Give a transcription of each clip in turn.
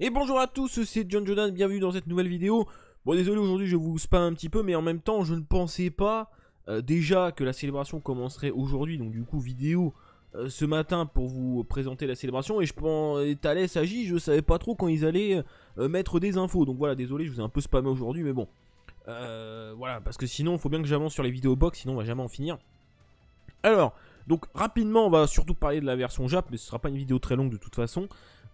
Et bonjour à tous, c'est John Jordan, bienvenue dans cette nouvelle vidéo. Bon désolé aujourd'hui je vous spam un petit peu mais en même temps je ne pensais pas euh, déjà que la célébration commencerait aujourd'hui donc du coup vidéo euh, ce matin pour vous présenter la célébration et je pense Thalès agit, je savais pas trop quand ils allaient euh, mettre des infos donc voilà désolé je vous ai un peu spammé aujourd'hui mais bon voilà parce que sinon il faut bien que j'avance sur les vidéos box sinon on va jamais en finir. Alors donc rapidement on va surtout parler de la version Jap mais ce sera pas une vidéo très longue de toute façon.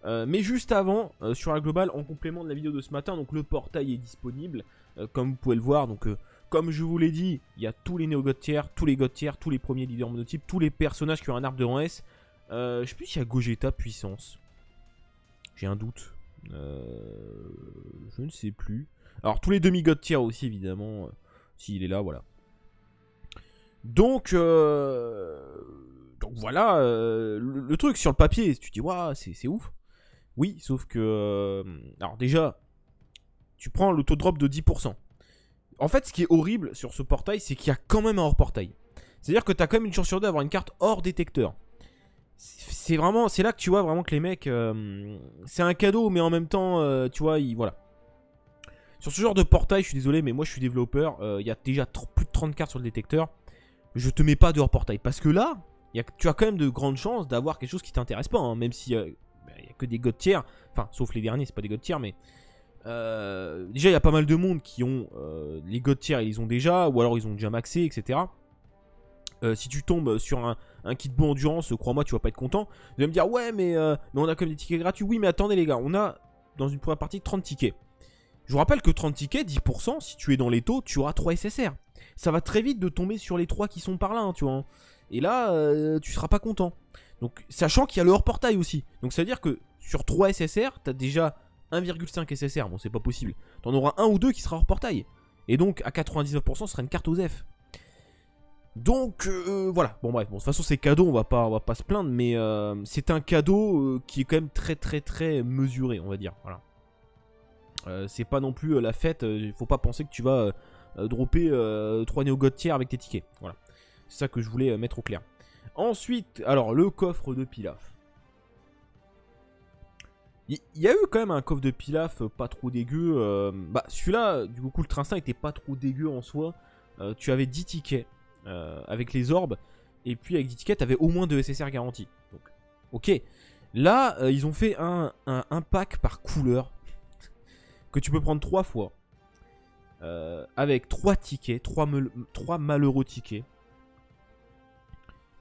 Euh, mais juste avant, euh, sur la globale, en complément de la vidéo de ce matin, donc le portail est disponible, euh, comme vous pouvez le voir. Donc, comme je vous l'ai dit, il y a tous les néo tiers, tous les god tous les premiers leaders monotypes, tous les personnages qui ont un arbre de rang S. je sais plus s'il y a Gogeta puissance. J'ai un doute. je ne sais plus. Alors, tous les demi-god tiers aussi, évidemment. S'il est là, voilà. Donc, donc voilà, le, truc sur le papier, tu dis, waouh, c'est ouf. Oui, sauf que... Euh, alors déjà, tu prends l'autodrop de 10%. En fait, ce qui est horrible sur ce portail, c'est qu'il y a quand même un hors portail. C'est-à-dire que tu as quand même une chance sur deux d'avoir une carte hors détecteur. C'est vraiment, c'est là que tu vois vraiment que les mecs, euh, c'est un cadeau, mais en même temps, euh, tu vois, voilà. Sur ce genre de portail, je suis désolé, mais moi je suis développeur, il y a déjà plus de 30 cartes sur le détecteur. Je te mets pas de hors portail, parce que là, tu as quand même de grandes chances d'avoir quelque chose qui t'intéresse pas, hein, même si il n'y a que des god tiers. Enfin, sauf les derniers, c'est pas des god tiers, mais. Euh, déjà, il y a pas mal de monde qui ont euh, les god tiers, ils ont déjà, ou alors ils ont déjà maxé, etc. Euh, si tu tombes sur un, kit bon endurance, crois-moi, tu vas pas être content. Tu vas me dire, ouais, mais, mais on a comme des tickets gratuits. Oui, mais attendez, les gars, on a dans une première partie 30 tickets. Je vous rappelle que 30 tickets, 10%, si tu es dans les taux, tu auras 3 SSR. Ça va très vite de tomber sur les 3 qui sont par là, hein, tu vois. Hein. Et là, tu seras pas content. Donc, sachant qu'il y a le hors portail aussi. Donc, ça veut dire que sur 3 SSR, t'as déjà 1,5 SSR. Bon, c'est pas possible. T'en auras un ou deux qui sera hors portail. Et donc, à 99%, ce sera une carte aux F. Donc, euh, voilà. Bon, bref. Bon, de toute façon, c'est cadeau, on va pas, on va pas se plaindre. Mais euh, c'est un cadeau euh, qui est quand même très, très, très mesuré, on va dire. Voilà. c'est pas non plus la fête. Il faut pas penser que tu vas dropper 3 néo avec tes tickets. Voilà. C'est ça que je voulais mettre au clair. Ensuite, alors le coffre de Pilaf. Il y, a eu quand même un coffre de Pilaf euh, pas trop dégueu. Euh, bah celui-là, du coup le Trinstinct était pas trop dégueu en soi. Euh, tu avais 10 tickets avec les orbes. Et puis avec 10 tickets, tu avais au moins 2 SSR garantis. Donc, ok. Là, ils ont fait un, pack par couleur que tu peux prendre 3 fois. avec 3 tickets, 3, 3 malheureux tickets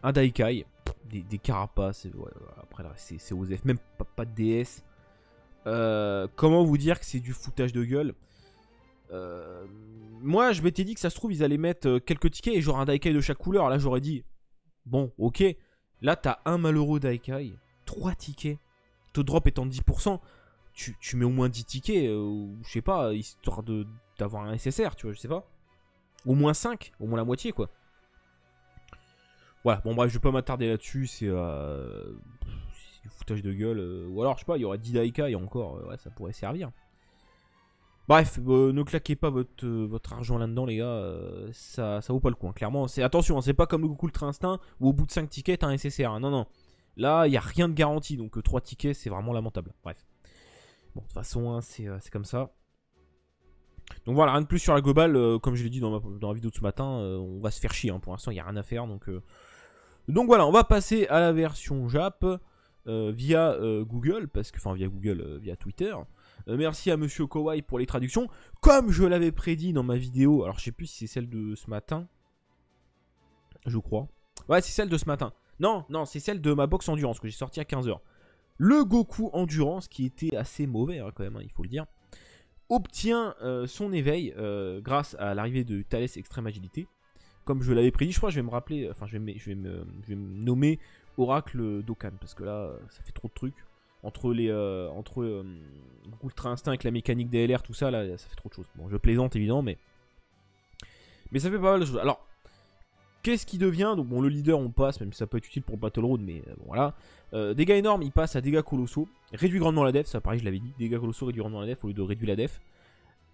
un Daikai, des, carapaces, après c'est OZF, même pas, de DS. Euh, comment vous dire que c'est du foutage de gueule? Euh, Moi je m'étais dit que ça se trouve ils allaient mettre euh, quelques tickets et genre un Daikai de chaque couleur. Là j'aurais dit, bon ok, là t'as un malheureux Daikai, 3 tickets, te drop étant 10%, tu, tu mets au moins 10 tickets, je sais pas, histoire d'avoir un SSR, tu vois, je sais pas. Au moins 5, au moins la moitié quoi. Voilà, bon bref, je vais pas m'attarder là-dessus, c'est euh, du foutage de gueule. Euh, ou alors, je sais pas, il y aurait 10 Daika et encore, euh, ouais, ça pourrait servir. Bref, ne claquez pas votre, votre argent là-dedans, les gars, ça, ça vaut pas le coup. Hein. Clairement, c'est attention, hein, c'est pas comme le Goku Ultra Instinct où au bout de 5 tickets, t'as un SSR. Hein. Non, non. Là, il n'y a rien de garanti, donc 3 tickets, c'est vraiment lamentable. Bref. Bon, de toute façon, c'est comme ça. Donc voilà, rien de plus sur la globale. comme je l'ai dit dans, dans, la vidéo de ce matin, on va se faire chier. Pour l'instant, il n'y a rien à faire, donc donc voilà, on va passer à la version Jap euh, via euh, Google, parce que, enfin via Google, euh, via Twitter. merci à Monsieur Kowai pour les traductions. Comme je l'avais prédit dans ma vidéo, alors je sais plus si c'est celle de ce matin. Je crois. Ouais, c'est celle de ce matin. Non, non, c'est celle de ma box endurance que j'ai sorti à 15h. Le Goku Endurance, qui était assez mauvais hein, quand même, hein, il faut le dire, obtient son éveil grâce à l'arrivée de Thales Extrême Agilité comme je l'avais prédit, je crois que je vais me rappeler, enfin je vais me, je vais me, nommer Oracle Dokkan, parce que là, ça fait trop de trucs. Entre les euh, entre euh, Ultra Instinct avec la mécanique DLR, tout ça, là, ça fait trop de choses. Bon, je plaisante évidemment, mais mais ça fait pas mal de choses. Alors, qu'est-ce qui devient? Donc bon, le leader, on passe, même si ça peut être utile pour Battle Road, mais euh, bon, voilà. dégâts énormes, il passe à dégâts colossaux. Réduit grandement la def, ça pareil, je l'avais dit. Dégâts colossaux, réduit grandement la def au lieu de réduire la def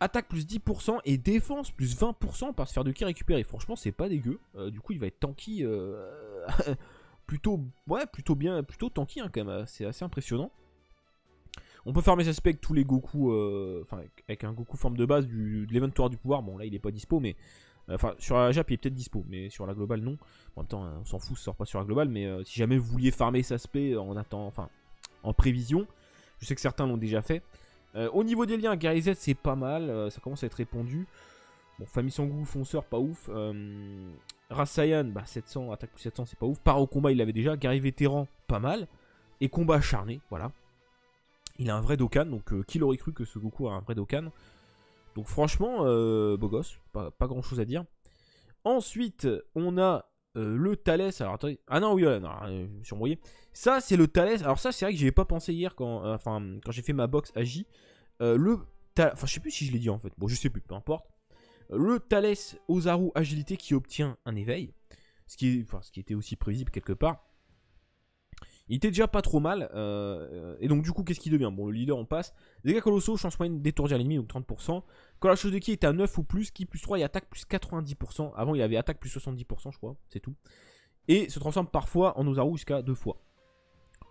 attaque plus 10% et défense plus 20% par sphère de ki récupérée. Franchement, c'est pas dégueu. Euh, du coup, il va être tanky. Euh, plutôt, ouais, plutôt bien, plutôt tanky hein, quand même. C'est assez impressionnant. On peut farmer aspect avec tous les Goku, euh, enfin avec un Goku forme de base du, de l'event Tour du pouvoir. Bon là il est pas dispo, mais enfin sur la Jap il est peut-être dispo, mais sur la globale non. en même temps on s'en fout, ça sort pas sur la globale, mais si jamais vous vouliez farmer cet aspect en attendant, enfin en prévision, je sais que certains l'ont déjà fait. Au niveau des liens, Gary Z c'est pas mal, ça commence à être répandu. Bon, Famille Sangou, fonceur, pas ouf. Euh, Rasayan, bah 700, attaque plus 700, c'est pas ouf. Par au combat, il l'avait déjà. Gary Vétéran, pas mal. Et combat acharné, voilà. Il a un vrai Dokkan, donc euh, qui l'aurait cru que ce Goku a un vrai Dokkan Donc franchement, euh, beau gosse, pas, grand chose à dire. Ensuite, on a le Thalès. Alors attendez. Ah non, oui, non, je me suis embrouillé. Ça, c'est le Thalès. Alors ça, c'est vrai que j'y ai pas pensé hier quand, quand j'ai fait ma box J. le Enfin, je sais plus si je l'ai dit en fait. Bon, je sais plus, peu importe le Thalès Ozaru Agilité qui obtient un éveil, ce qui, enfin, ce qui était aussi prévisible quelque part. Il était déjà pas trop mal, euh, et donc du coup qu'est-ce qu'il devient? Bon le leader on passe, dégâts colossaux, chance moyenne d'étourdir l'ennemi, donc 30%. Quand la chose de qui est à 9 ou plus, qui plus 3 et attaque plus 90%, avant il avait attaque plus 70% je crois, c'est tout. Et se transforme parfois en Ozaru jusqu'à deux fois.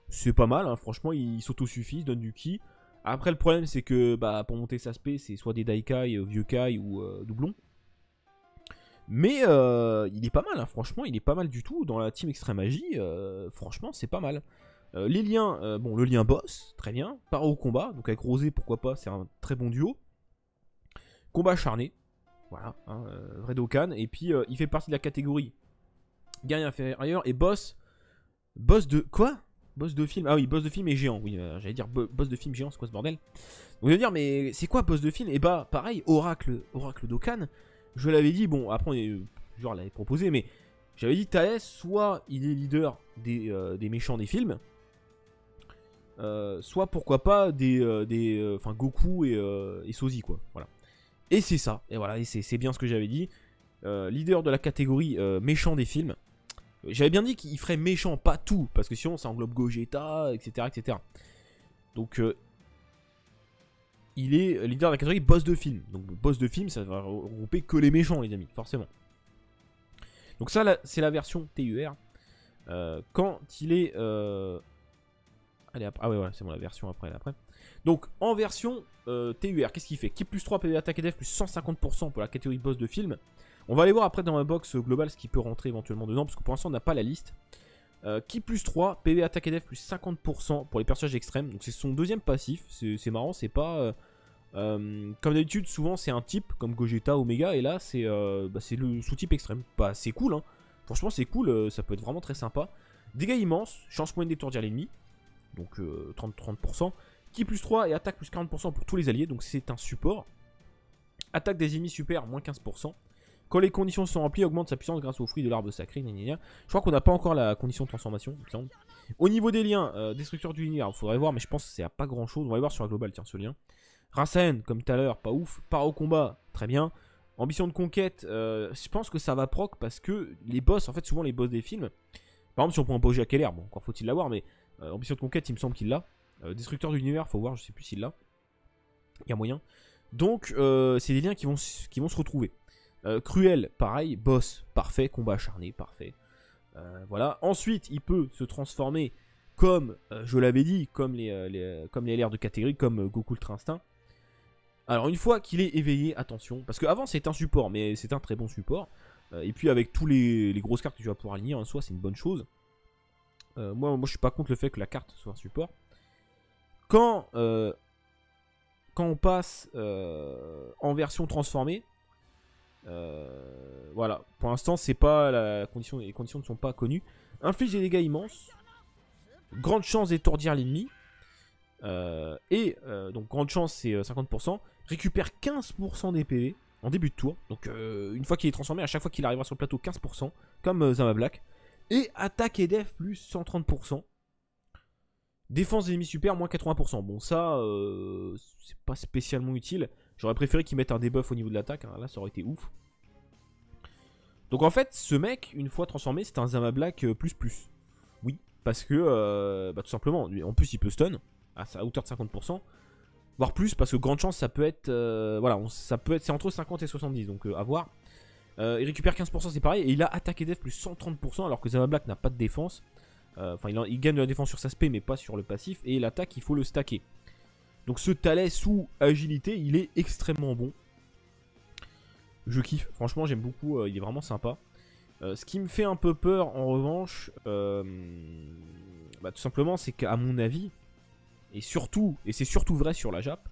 C'est pas mal, hein, franchement il s'autosuffit, il donne du ki. Après, le problème, c'est que bah, pour monter sa spé, c'est soit des Daikai, euh, vieux Kai ou euh, doublon. Mais euh, il est pas mal, hein, franchement, il est pas mal du tout. Dans la team Extreme Magie, franchement, c'est pas mal. les liens, bon, le lien boss, très bien. Par au combat, donc avec Rosé, pourquoi pas, c'est un très bon duo. Combat acharné, voilà, hein, vrai Dokkan. Et puis, il fait partie de la catégorie guerrier inférieur et boss. Boss de. Quoi? Boss de film. Ah oui, boss de film et géant. Oui, euh, j'allais dire boss de film géant, c'est quoi ce bordel? Vous allez dire, mais c'est quoi boss de film? Et bah, pareil, Oracle, Oracle Dokkan. Je l'avais dit, bon, après, on est, genre, l'avait proposé, mais j'avais dit, Thaes, soit il est leader des, euh, méchants des films, euh, soit pourquoi pas des. des enfin, Goku et, et quoi. Voilà. Et c'est ça. Et voilà, et c'est bien ce que j'avais dit. leader de la catégorie méchant des films. J'avais bien dit qu'il ferait méchant, pas tout, parce que sinon ça englobe Gogeta, etc. etc. Donc, euh, il est leader de la catégorie boss de film. Donc, boss de film, ça va regrouper que les méchants, les amis, forcément. Donc, ça, c'est la version TUR. Euh, quand il est. Euh... Allez, ah ouais, ouais c'est bon, la version après. après. Donc, en version euh, TUR, qu'est-ce qu'il fait? Qui plus 3 PV attaque et def plus 150% pour la catégorie boss de film. On va aller voir après dans la box globale ce qui peut rentrer éventuellement dedans, parce que pour l'instant on n'a pas la liste. Euh, qui plus 3, PV attaque et def plus 50% pour les personnages extrêmes. Donc c'est son deuxième passif, c'est marrant, c'est pas... Euh, euh, comme d'habitude, souvent c'est un type comme Gogeta, Omega, et là c'est bah, le sous-type extrême. Bah c'est cool, hein. Franchement c'est cool, ça peut être vraiment très sympa. Dégâts immenses, chance moyenne d'étourdir l'ennemi, donc 30-30%. Qui plus 3 et attaque plus 40% pour tous les alliés, donc c'est un support. Attaque des ennemis super, moins 15%. Quand les conditions sont remplies, augmente sa puissance grâce aux fruits de l'arbre sacré. Je crois qu'on n'a pas encore la condition de transformation. Au niveau des liens, euh, destructeur du il faudrait voir, mais je pense que c'est pas grand chose. On va aller voir sur la globale, tiens, ce lien. Rasen, comme tout à l'heure, pas ouf. Par au combat, très bien. Ambition de conquête, euh, je pense que ça va proc parce que les boss, en fait, souvent les boss des films. Par exemple, si on prend un à Keller, bon, encore faut-il l'avoir, mais euh, ambition de conquête, il me semble qu'il l'a. destructeur de l'univers, faut voir, je sais plus s'il l'a. Il y a moyen. Donc, c'est des liens qui vont se retrouver. Euh, Cruel, pareil, boss, parfait, combat acharné, parfait. Euh, voilà. Ensuite, il peut se transformer comme, euh, je l'avais dit, comme les, comme les de catégorie, comme Goku Ultra Instinct. Alors une fois qu'il est éveillé, attention, parce qu'avant c'est un support, mais c'est un très bon support. et puis avec tous les, grosses cartes que tu vas pouvoir aligner en soi, c'est une bonne chose. moi, moi je suis pas contre le fait que la carte soit un support. Quand, quand on passe en version transformée, euh, voilà, pour l'instant, c'est pas la condition, les conditions ne sont pas connues. Inflige des dégâts immenses, grande chance d'étourdir l'ennemi. Euh, et euh, donc grande chance c'est 50%. Récupère 15% des PV en début de tour. Donc une fois qu'il est transformé, à chaque fois qu'il arrivera sur le plateau, 15%, comme Zama Black. Et attaque et def plus 130%. Défense des ennemis super, moins 80%. Bon, ça, c'est pas spécialement utile. J'aurais préféré qu'ils mettent un debuff au niveau de l'attaque. Hein. Là, ça aurait été ouf. Donc en fait, ce mec, une fois transformé, c'est un Zama Black euh, plus plus. Oui, parce que, euh, bah, tout simplement, en plus il peut stun à hauteur de 50%. Voire plus, parce que grande chance, ça peut être, euh, voilà, ça peut être, c'est entre 50 et 70, donc à voir. il récupère 15%, c'est pareil, et il a attaque et def plus 130%, alors que Zama Black n'a pas de défense. Enfin, il, il, gagne de la défense sur sa spé, mais pas sur le passif, et l'attaque, il faut le stacker. Donc ce Thalès sous agilité, il est extrêmement bon. Je kiffe, franchement j'aime beaucoup, euh, il est vraiment sympa. Euh, ce qui me fait un peu peur en revanche, euh, bah, tout simplement c'est qu'à mon avis, et surtout, et c'est surtout vrai sur la Jap,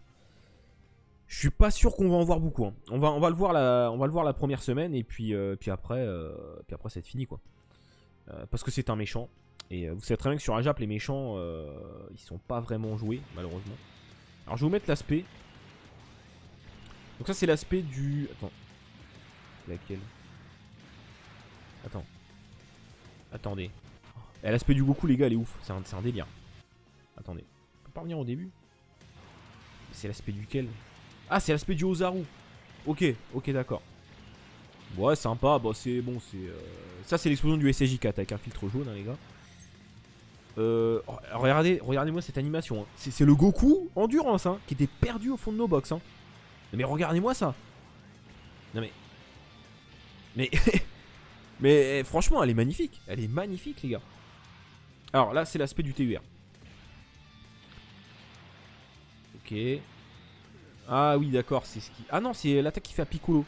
je suis pas sûr qu'on va en voir beaucoup. Hein. On, va, on, va le voir la, on va le voir la première semaine et puis, puis après, puis après c'est fini quoi. parce que c'est un méchant. Et vous savez très bien que sur la Jap, les méchants, ils sont pas vraiment joués, malheureusement. Alors je vais vous mettre l'aspect. Donc ça c'est l'aspect du... Attends. Laquelle? Attends. Attendez. Et l'aspect du Goku les gars elle est ouf. C'est un, délire. Attendez. On peut pas revenir au début? C'est l'aspect duquel? Ah c'est l'aspect du Ozaru. Ok, ok d'accord. Ouais sympa, bah c'est bon c'est... Euh, ça c'est l'explosion du SJ4 avec un filtre jaune hein, les gars. Euh, regardez, regardez-moi cette animation. Hein. C'est le Goku endurance hein, qui était perdu au fond de nos box. Hein. Mais regardez-moi ça. Non mais, mais, mais eh, franchement, elle est magnifique. Elle est magnifique, les gars. Alors là, c'est l'aspect du TUR. Ok. Ah oui, d'accord, c'est ce qui. Ah non, c'est l'attaque qui fait à Piccolo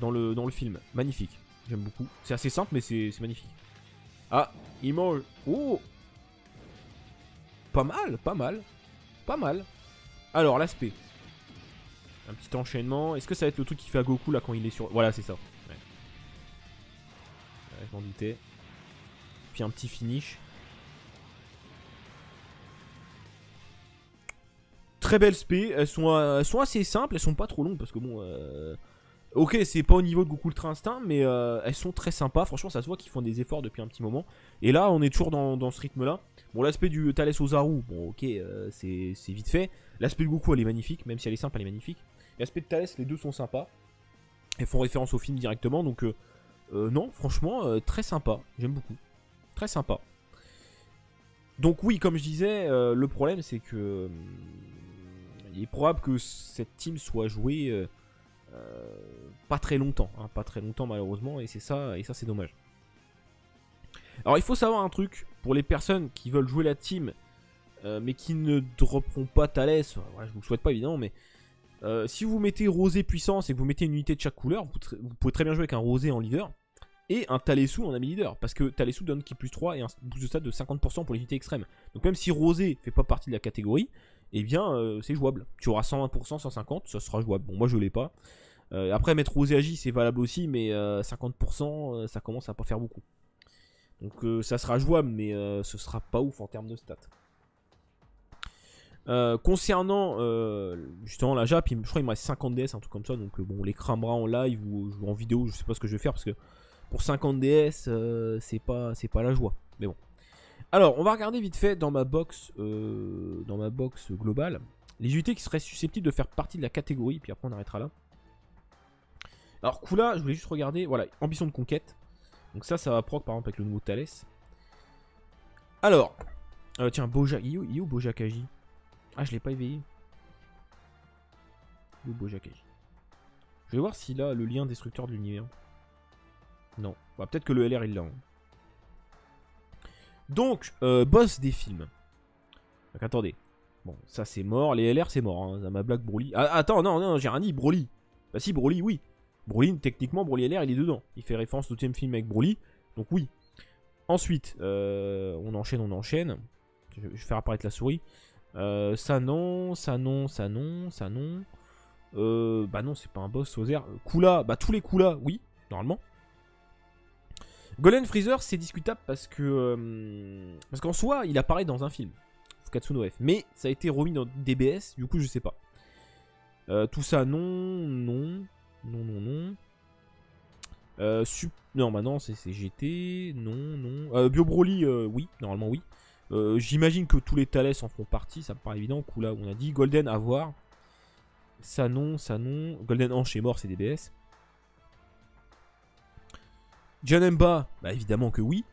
dans le dans le film. Magnifique. J'aime beaucoup. C'est assez simple, mais c'est magnifique. Ah, il mange. Oh pas mal, pas mal. Pas mal. Alors, l'aspect. Un petit enchaînement. Est-ce que ça va être le truc qui fait à Goku là quand il est sur... Voilà, c'est ça. Je m'en doutais. Puis un petit finish. Très belles spé. Elles sont, elles sont assez simples. Elles sont pas trop longues parce que bon... Euh, Ok, c'est pas au niveau de Goku Ultra Instinct, mais euh, elles sont très sympas. Franchement, ça se voit qu'ils font des efforts depuis un petit moment. Et là, on est toujours dans, ce rythme-là. Bon, l'aspect du Thales Ozaru, bon, ok, euh, c'est vite fait. L'aspect de Goku, elle est magnifique, même si elle est simple, elle est magnifique. L'aspect de Thales, les deux sont sympas. Elles font référence au film directement, donc euh, non, franchement, très sympa. J'aime beaucoup. Très sympa. Donc oui, comme je disais, le problème, c'est que... il est probable que cette team soit jouée euh, pas très longtemps, hein, pas très longtemps malheureusement, et c'est ça, et ça c'est dommage. Alors il faut savoir un truc, pour les personnes qui veulent jouer la team, euh, mais qui ne dropperont pas Thalès, je vous le souhaite pas évidemment, mais euh, si vous mettez rosé puissance et que vous mettez une unité de chaque couleur, vous, pouvez très bien jouer avec un rosé en leader, et un Talesou en ami leader, parce que Talesou donne qui plus 3 et un boost de stade de 50% pour les unités extrêmes. Donc même si rosé fait pas partie de la catégorie, eh bien c'est jouable. Tu auras 120%, 150%, ça sera jouable. Bon moi je l'ai pas. Euh, après, mettre Rosé Agi, c'est valable aussi, mais 50%, euh, euh, ça commence à pas faire beaucoup. Donc ça sera jouable, mais ce sera pas ouf en termes de stats. concernant justement la Jap, je crois qu'il me reste 50 DS, un truc comme ça. Donc bon, on les cramera en live ou, en vidéo, je sais pas ce que je vais faire parce que pour 50 DS, c'est pas, c'est pas la joie. Mais bon. Alors, on va regarder vite fait dans ma box, dans ma box globale, les unités qui seraient susceptibles de faire partie de la catégorie. Puis après, on arrêtera là. Alors Kula, je voulais juste regarder, voilà, ambition de conquête. Donc ça, ça va proc par exemple avec le nouveau Thalès. Alors, euh, tiens, Boja, il est où, Ah, je l'ai pas éveillé. Où Bojakaji Je vais voir s'il a le lien destructeur de l'univers. Non, bah, peut-être que le LR il l'a. Hein. Donc, euh, boss des films. Donc attendez. Bon, ça c'est mort. Les LR c'est mort. Hein. Ma blague Broly. Ah, attends, non, non, j'ai rien dit. Broly. Bah si, Broly, oui. Broly, techniquement, Broly LR, il est dedans. Il fait référence au deuxième film avec Broly. Donc oui. Ensuite, euh, on enchaîne, on enchaîne. Je, vais faire apparaître la souris. Euh, ça non, ça non, ça non, ça non. Euh, bah non, c'est pas un boss Ozer. Kula, bah tous les Kula, oui, normalement. Golden Freezer, c'est discutable parce que. parce qu'en soi, il apparaît dans un film. Fukatsu F. Mais ça a été remis dans DBS, du coup, je sais pas. tout ça, non, non. Non, non, non. Euh, Non, bah non, c'est GT. Non, non. Euh, Bio Broly, euh, oui, normalement oui. Euh, j'imagine que tous les Thalès en font partie, ça me paraît évident. Kula, on a dit. Golden, à voir. Ça non, ça non. Golden Hanche est mort, c'est DBS. Janemba, bah évidemment que oui.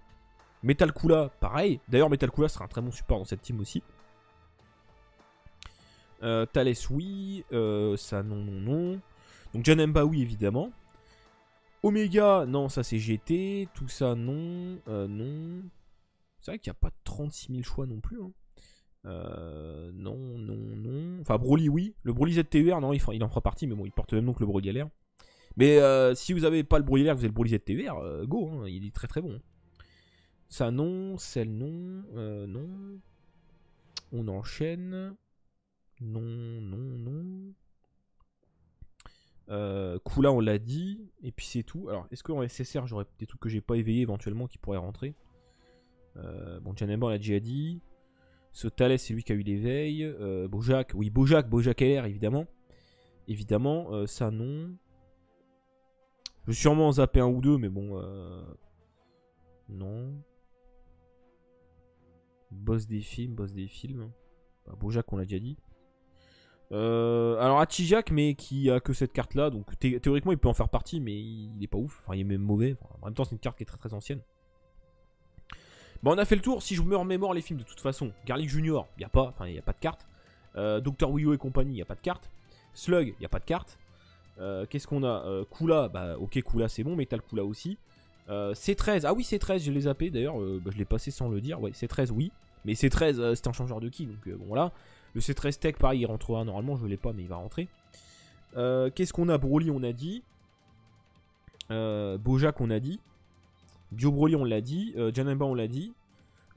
Metal Kula, pareil. D'ailleurs, Metal Kula sera un très bon support dans cette team aussi. Euh, Thalès, oui. ça, non, non, non. Donc Janemba, oui, évidemment. Omega, non, ça c'est GT. Tout ça, non. Euh, non. C'est vrai qu'il n'y a pas 36 000 choix non plus. Hein. Euh, non, non, non. Enfin, Broly, oui. Le Broly ZTUR, non, il, en fera partie, mais bon, il porte même nom que le Broly LR. Mais euh, si vous avez pas le Broly LR, vous avez le Broly ZTUR, euh, go, hein, il est très très bon. Ça, non. Celle, non. Euh, non. On enchaîne. Non, non, non. Euh, on l'a dit. Et puis c'est tout. Alors, est-ce qu'en SSR, j'aurais des trucs que j'ai pas éveillés éventuellement qui pourraient rentrer? Euh, Bon, Janemba, on l'a déjà dit. Ce Thalès, c'est lui qui a eu l'éveil. Euh, Bojack, oui, Bojack, Bojack LR, évidemment. Évidemment, ça non. Je vais sûrement zapper un ou deux, mais bon. Euh... Non. Boss des films, boss des films. Bah, Bojack, on l'a déjà dit. Euh, alors Atijak, mais qui a que cette carte là, donc thé- théoriquement il peut en faire partie, mais il, est pas ouf, enfin il est même mauvais. En même temps, c'est une carte qui est très très ancienne. Bon, on a fait le tour. Si je me remémore les films de toute façon, Garlic Junior, il y a pas, enfin il a pas de carte. Euh, Dr Wio et compagnie, il y a pas de carte. Slug, il y a pas de carte. Euh, Qu'est-ce qu'on a euh, Kula, bah ok Kula c'est bon, Metal Kula aussi. Euh, C13, ah oui C13, je l'ai zappé d'ailleurs, bah, je l'ai passé sans le dire. Ouais C13 oui, mais C13 euh, c'est un changeur de qui, donc bon voilà. Le C13 Tech, pareil, il rentrera normalement, je l'ai pas, mais il va rentrer. Qu'est-ce qu'on a Broly, on a dit. Bojack, on a dit. Bio Broly, on l'a dit. Janemba, on l'a dit.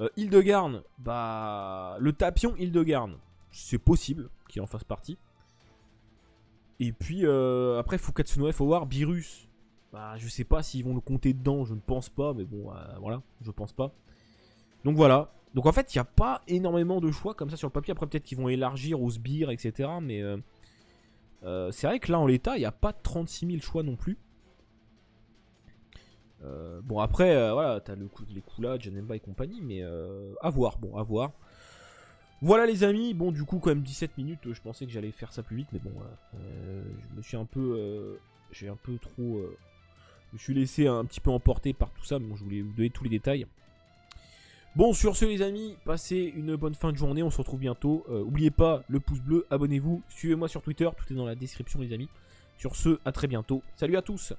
Euh, Hildegarn, bah. Le Tapion Hildegarn, c'est possible qu'il en fasse partie. Et puis, euh, après, Fukatsuno F, faut voir. Virus, bah, je sais pas s'ils vont le compter dedans, je ne pense pas, mais bon, euh, voilà, je pense pas. Donc voilà. Donc en fait, il n'y a pas énormément de choix comme ça sur le papier. Après, peut-être qu'ils vont élargir aux sbires, etc. Mais euh, euh, c'est vrai que là, en l'état, il n'y a pas 36 000 choix non plus. Bon, après, voilà, t'as le les Kula, Janemba et compagnie, mais à voir. Bon, à voir. Voilà les amis, bon du coup quand même 17 minutes, je pensais que j'allais faire ça plus vite, mais bon, euh, je me suis un peu, euh, j'ai un peu trop, euh, je suis laissé un petit peu emporter par tout ça, mais je voulais vous donner tous les détails. Bon sur ce les amis, passez une bonne fin de journée, on se retrouve bientôt, Euh, oubliez pas le pouce bleu, abonnez-vous, suivez-moi sur Twitter, tout est dans la description les amis. Sur ce, à très bientôt, salut à tous